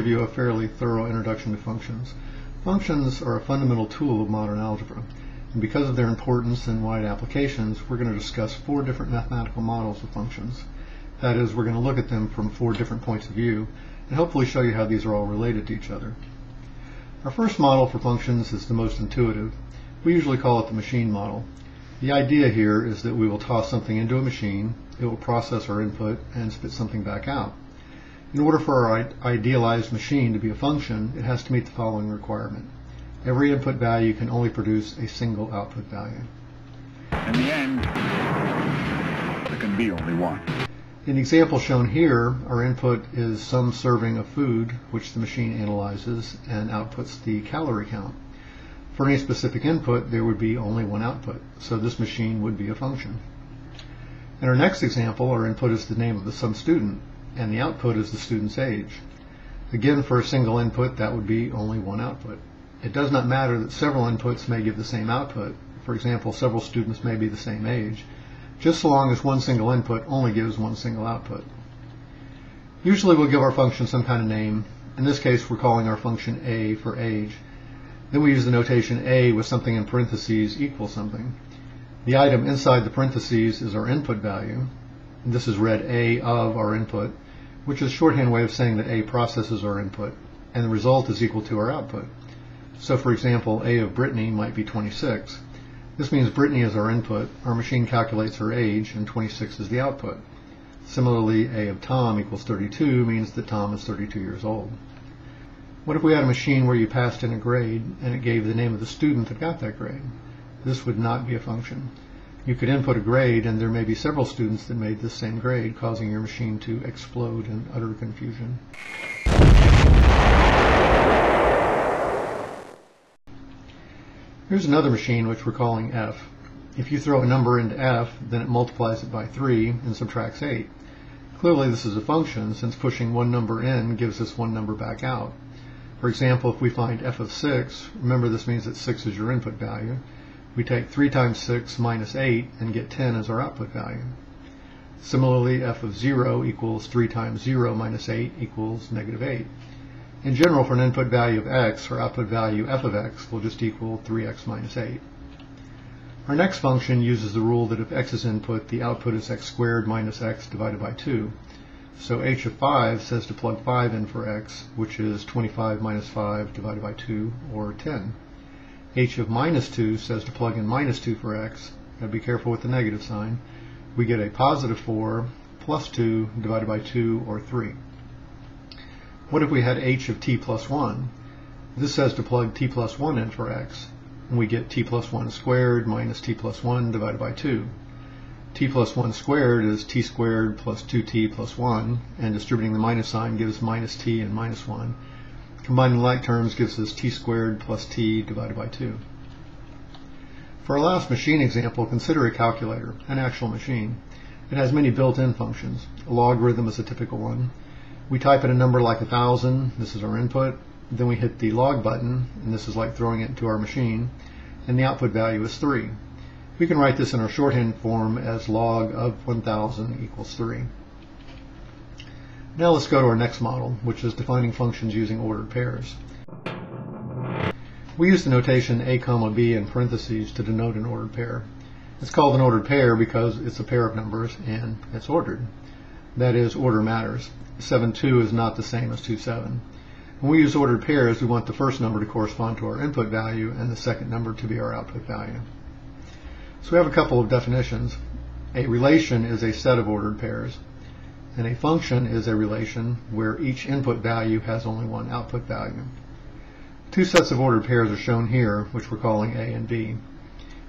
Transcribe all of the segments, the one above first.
give you a fairly thorough introduction to functions. Functions are a fundamental tool of modern algebra, and because of their importance and wide applications, we're going to discuss four different mathematical models of functions. That is, we're going to look at them from four different points of view, and hopefully show you how these are all related to each other. Our first model for functions is the most intuitive. We usually call it the machine model. The idea here is that we will toss something into a machine, it will process our input, and spit something back out. In order for our idealized machine to be a function, it has to meet the following requirement. Every input value can only produce a single output value. In the end, there can be only one. In the example shown here, our input is some serving of food, which the machine analyzes and outputs the calorie count. For any specific input, there would be only one output, so this machine would be a function. In our next example, our input is the name of the some student, and the output is the student's age. Again, for a single input, that would be only one output. It does not matter that several inputs may give the same output. For example, several students may be the same age, just so long as one single input only gives one single output. Usually we'll give our function some kind of name. In this case, we're calling our function a for age. Then we use the notation a with something in parentheses equals something. The item inside the parentheses is our input value. This is read a of our input, which is a shorthand way of saying that a processes our input, and the result is equal to our output. So for example, a of Brittany might be 26. This means Brittany is our input, our machine calculates her age, and 26 is the output. Similarly, a of Tom equals 32 means that Tom is 32 years old. What if we had a machine where you passed in a grade and it gave the name of the student that got that grade? This would not be a function. You could input a grade and there may be several students that made the same grade, causing your machine to explode in utter confusion. Here's another machine which we're calling f. If you throw a number into f, then it multiplies it by 3 and subtracts 8. Clearly this is a function since pushing one number in gives us one number back out. For example, if we find f of 6, remember this means that 6 is your input value, we take 3 times 6 minus 8 and get 10 as our output value. Similarly, f of 0 equals 3 times 0 minus 8 equals negative 8. In general, for an input value of x, our output value f of x will just equal 3x minus 8. Our next function uses the rule that if x is input, the output is x squared minus x divided by 2. So h of 5 says to plug 5 in for x, which is 25 minus 5 divided by 2, or 10. H of minus 2 says to plug in minus 2 for x. Now be careful with the negative sign. We get a positive 4 plus 2 divided by 2, or 3. What if we had h of t plus 1? This says to plug t plus 1 in for x, and we get t plus 1 squared minus t plus 1 divided by 2. t plus 1 squared is t squared plus 2t plus 1, and distributing the minus sign gives minus t and minus 1. Combining like terms gives us t squared plus t divided by 2. For our last machine example, consider a calculator, an actual machine. It has many built-in functions. A logarithm is a typical one. We type in a number like 1000, this is our input, then we hit the log button, and this is like throwing it into our machine, and the output value is 3. We can write this in our shorthand form as log of 1000 equals 3. Now let's go to our next model, which is defining functions using ordered pairs. We use the notation a comma b in parentheses to denote an ordered pair. It's called an ordered pair because it's a pair of numbers and it's ordered. That is, order matters. 7-2 is not the same as 2-7. When we use ordered pairs, we want the first number to correspond to our input value and the second number to be our output value. So we have a couple of definitions. A relation is a set of ordered pairs, and a function is a relation where each input value has only one output value. Two sets of ordered pairs are shown here, which we're calling A and B.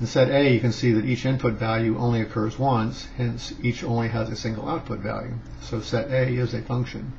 In set A, you can see that each input value only occurs once, hence each only has a single output value. So set A is a function.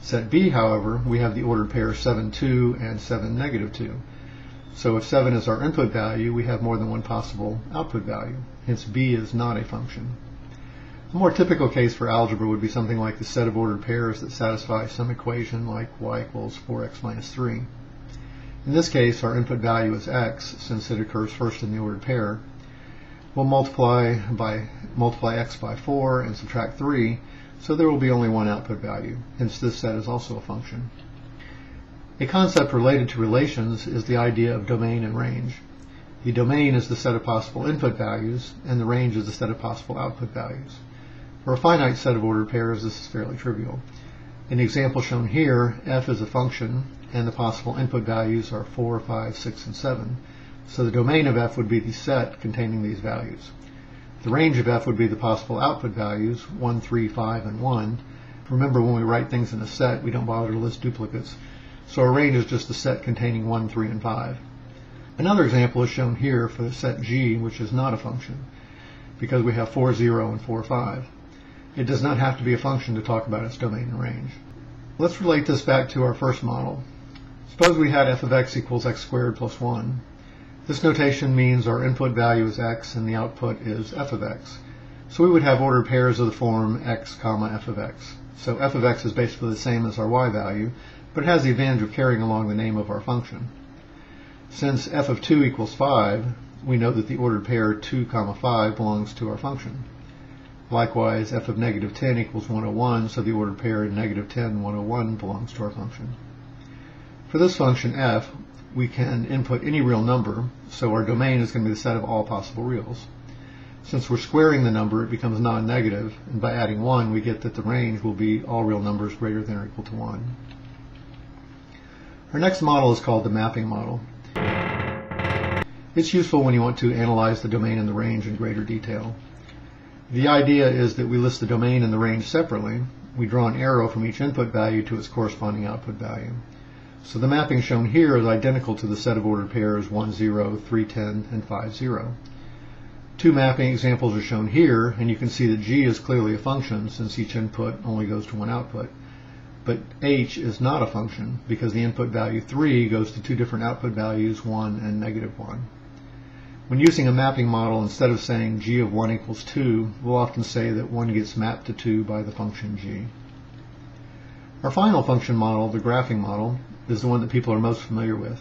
Set B, however, we have the ordered pair 7, 2 and 7, negative 2. So if 7 is our input value, we have more than one possible output value. Hence B is not a function. A more typical case for algebra would be something like the set of ordered pairs that satisfy some equation like y equals 4x minus 3. In this case, our input value is x, since it occurs first in the ordered pair. We'll multiply by multiply x by 4 and subtract 3, so there will be only one output value, hence this set is also a function. A concept related to relations is the idea of domain and range. The domain is the set of possible input values, and the range is the set of possible output values. For a finite set of ordered pairs, this is fairly trivial. In the example shown here, f is a function, and the possible input values are 4, 5, 6, and 7. So the domain of f would be the set containing these values. The range of f would be the possible output values, 1, 3, 5, and 1. Remember, when we write things in a set, we don't bother to list duplicates. So our range is just the set containing 1, 3, and 5. Another example is shown here for the set g, which is not a function, because we have 4, 0, and 4, 5. It does not have to be a function to talk about its domain and range. Let's relate this back to our first model. Suppose we had f of x equals x squared plus 1. This notation means our input value is x and the output is f of x. So we would have ordered pairs of the form x comma f of x. So f of x is basically the same as our y value, but it has the advantage of carrying along the name of our function. Since f of 2 equals 5, we know that the ordered pair 2 comma 5 belongs to our function. Likewise, f of negative 10 equals 101, so the ordered pair negative 10, 101 belongs to our function. For this function f, we can input any real number, so our domain is going to be the set of all possible reals. Since we're squaring the number, it becomes non-negative, and by adding 1, we get that the range will be all real numbers greater than or equal to 1. Our next model is called the mapping model. It's useful when you want to analyze the domain and the range in greater detail. The idea is that we list the domain and the range separately. We draw an arrow from each input value to its corresponding output value. So the mapping shown here is identical to the set of ordered pairs 1, 0, 3, 10, and 5, 0. Two mapping examples are shown here, and you can see that g is clearly a function since each input only goes to one output. But h is not a function because the input value 3 goes to two different output values, 1 and negative 1. When using a mapping model, instead of saying g of 1 equals 2, we'll often say that 1 gets mapped to 2 by the function g. Our final function model, the graphing model, is the one that people are most familiar with,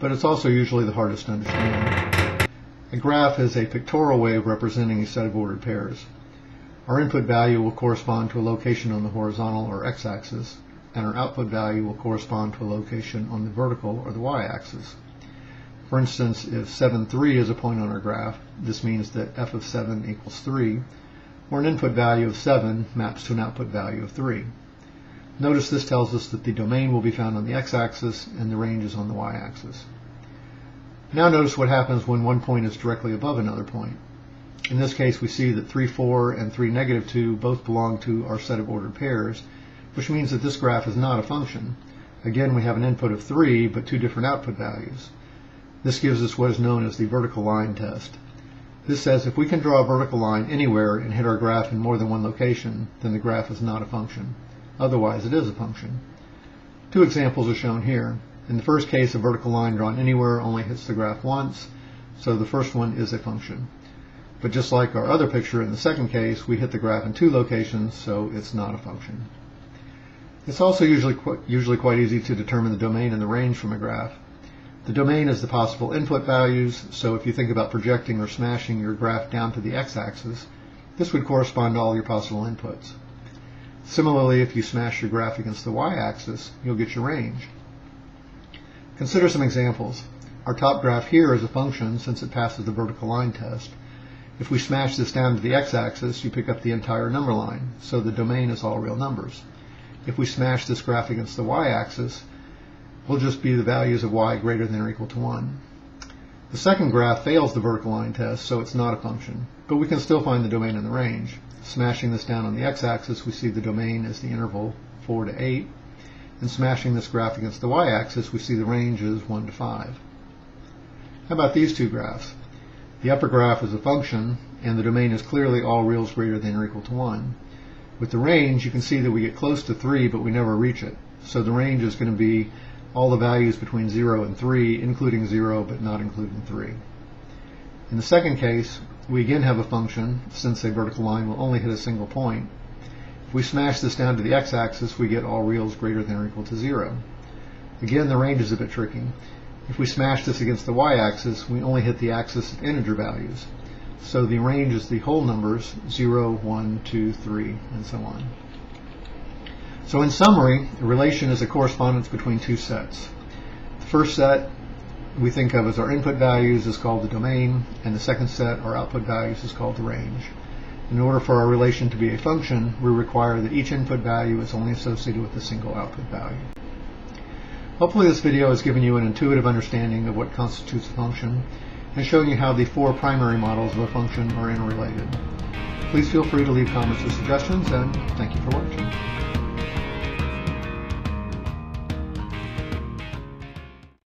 but it's also usually the hardest to understand. A graph is a pictorial way of representing a set of ordered pairs. Our input value will correspond to a location on the horizontal or x-axis, and our output value will correspond to a location on the vertical or the y-axis. For instance, if 7, 3 is a point on our graph, this means that f of 7 equals 3, or an input value of 7 maps to an output value of 3. Notice this tells us that the domain will be found on the x-axis and the range is on the y-axis. Now notice what happens when one point is directly above another point. In this case, we see that 3, 4 and 3, negative 2 both belong to our set of ordered pairs, which means that this graph is not a function. Again, we have an input of 3, but two different output values. This gives us what is known as the vertical line test. This says if we can draw a vertical line anywhere and hit our graph in more than one location, then the graph is not a function. Otherwise, it is a function. Two examples are shown here. In the first case, a vertical line drawn anywhere only hits the graph once, so the first one is a function. But just like our other picture in the second case, we hit the graph in two locations, so it's not a function. It's also usually, qu usually quite easy to determine the domain and the range from a graph. The domain is the possible input values, so if you think about projecting or smashing your graph down to the x-axis, this would correspond to all your possible inputs. Similarly, if you smash your graph against the y-axis, you'll get your range. Consider some examples. Our top graph here is a function since it passes the vertical line test. If we smash this down to the x-axis, you pick up the entire number line, so the domain is all real numbers. If we smash this graph against the y-axis, will just be the values of y greater than or equal to 1. The second graph fails the vertical line test, so it's not a function, but we can still find the domain and the range. Smashing this down on the x-axis, we see the domain is the interval 4 to 8, and smashing this graph against the y-axis, we see the range is 1 to 5. How about these two graphs? The upper graph is a function, and the domain is clearly all reals greater than or equal to 1. With the range, you can see that we get close to 3, but we never reach it. So the range is going to be all the values between 0 and 3, including 0 but not including 3. In the second case, we again have a function, since a vertical line will only hit a single point. If we smash this down to the x-axis, we get all reals greater than or equal to 0. Again, the range is a bit tricky. If we smash this against the y-axis, we only hit the axis of integer values. So the range is the whole numbers, 0, 1, 2, 3, and so on. So in summary, a relation is a correspondence between two sets. The first set we think of as our input values is called the domain, and the second set, our output values, is called the range. In order for our relation to be a function, we require that each input value is only associated with a single output value. Hopefully this video has given you an intuitive understanding of what constitutes a function and shown you how the four primary models of a function are interrelated. Please feel free to leave comments or suggestions, and thank you for watching.